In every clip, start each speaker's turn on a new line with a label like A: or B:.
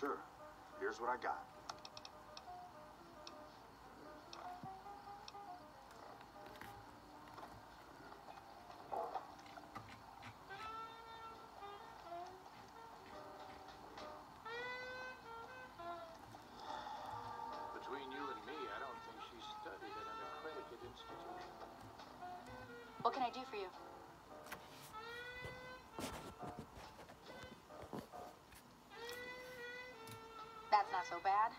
A: Sure. Here's what I got.
B: Between you and me, I don't think she studied at an accredited institution.
C: What can I do for you? So bad.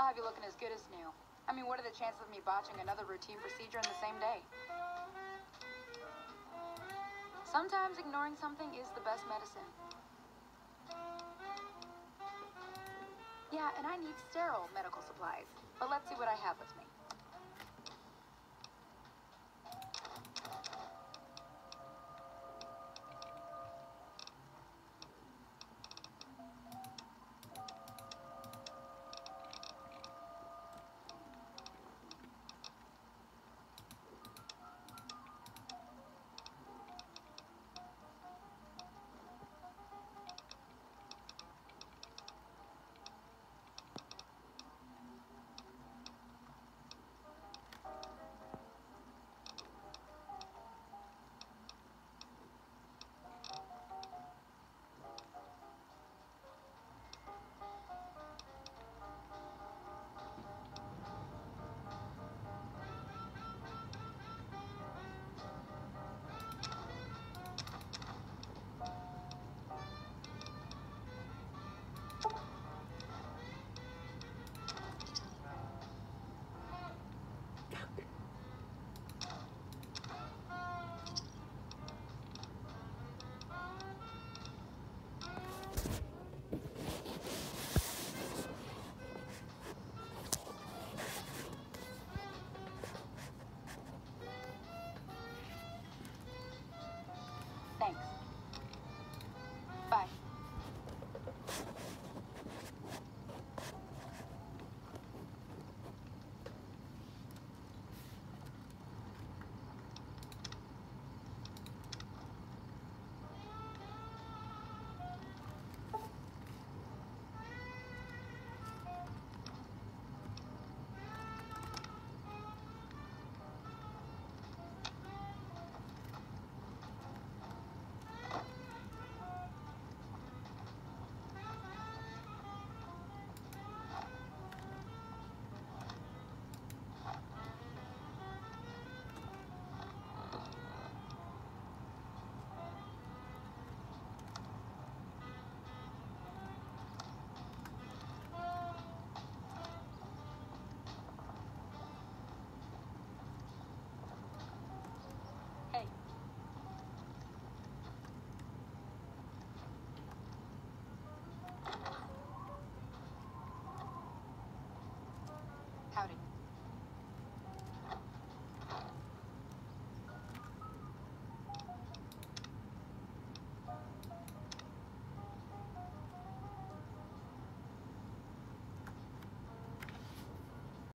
C: I'll have you looking as good as new. I mean, what are the chances of me botching another routine procedure in the same day? Sometimes ignoring something is the best medicine. Yeah, and I need sterile medical supplies. But let's see what I have with me.